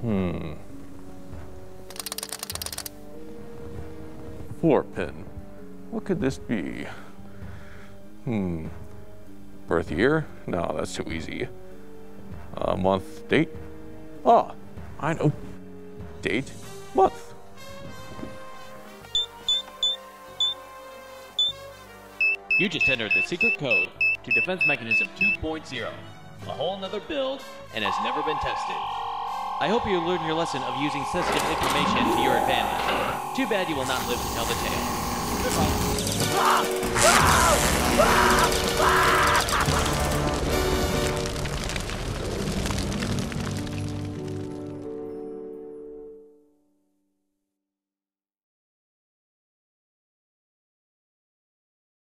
Hmm. Floor pin. What could this be? Hmm. Birth year? No, that's too easy. Uh, month, date? Ah, I know. Date, month. You just entered the secret code to Defense Mechanism 2.0, a whole nother build and has never been tested. I hope you learned your lesson of using sensitive information to your advantage. Too bad you will not live to tell the tale. Goodbye.